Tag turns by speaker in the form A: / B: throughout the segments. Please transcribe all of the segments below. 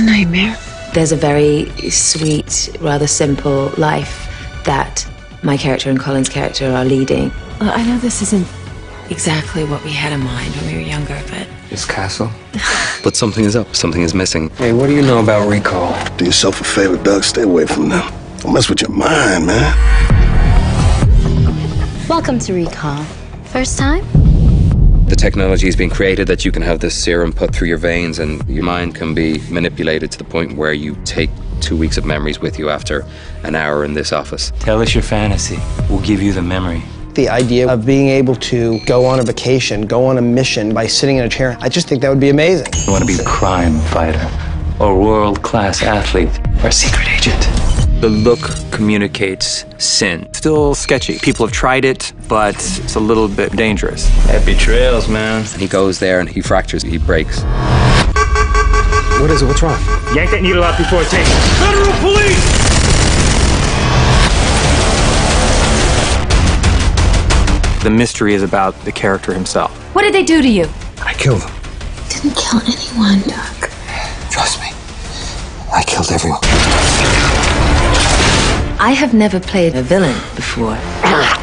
A: nightmare?
B: There's a very sweet, rather simple life that my character and Colin's character are leading.
A: Well, I know this isn't exactly what we had in mind when we were younger, but
C: This castle.
D: But something is up, something is missing.
C: Hey, what do you know about recall?
E: Do yourself a favor, Doug. Stay away from them. Don't mess with your mind, man.
F: Welcome to Recall. First time?
D: The technology is being created that you can have this serum put through your veins and your mind can be manipulated to the point where you take two weeks of memories with you after an hour in this office.
G: Tell us your fantasy. We'll give you the memory.
H: The idea of being able to go on a vacation, go on a mission by sitting in a chair, I just think that would be amazing.
G: You want to be a crime fighter, or world class athlete, or a secret agent.
I: The look communicates sin. Still sketchy. People have tried it, but it's a little bit dangerous.
G: Happy trails, man.
D: He goes there and he fractures, he breaks.
C: What is it? What's wrong?
G: Yank that needle out before it takes.
J: Federal police!
I: The mystery is about the character himself.
A: what did they do to you?
C: I killed him.
F: Didn't kill anyone, Doug.
B: I have never played a villain before.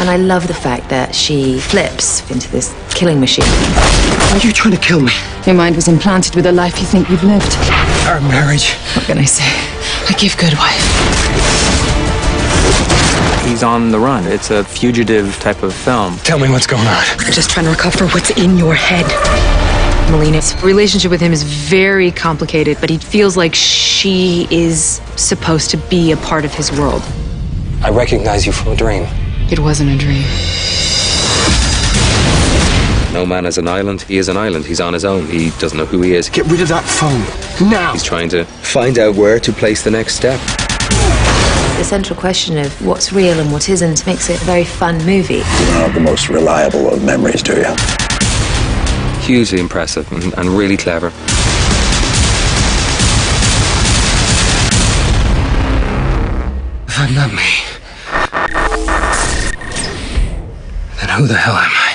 B: And I love the fact that she flips into this killing machine.
C: Are you trying to kill me?
A: Your mind was implanted with a life you think you've lived.
C: Our marriage.
A: What can I say? I give good wife.
I: He's on the run. It's a fugitive type of film.
C: Tell me what's going on.
A: We're just trying to recover what's in your head. Melina's relationship with him is very complicated, but he feels like she is supposed to be a part of his world.
C: I recognize you from a dream.
A: It wasn't a dream.
D: No man is an island, he is an island, he's on his own, he doesn't know who he is.
E: Get rid of that phone. Now.
D: He's trying to find out where to place the next step.
B: The central question of what's real and what isn't makes it a very fun movie.
E: You don't have the most reliable of memories, do you?
D: Hugely impressive and, and really clever.
C: If I'm not me, then who the hell am I?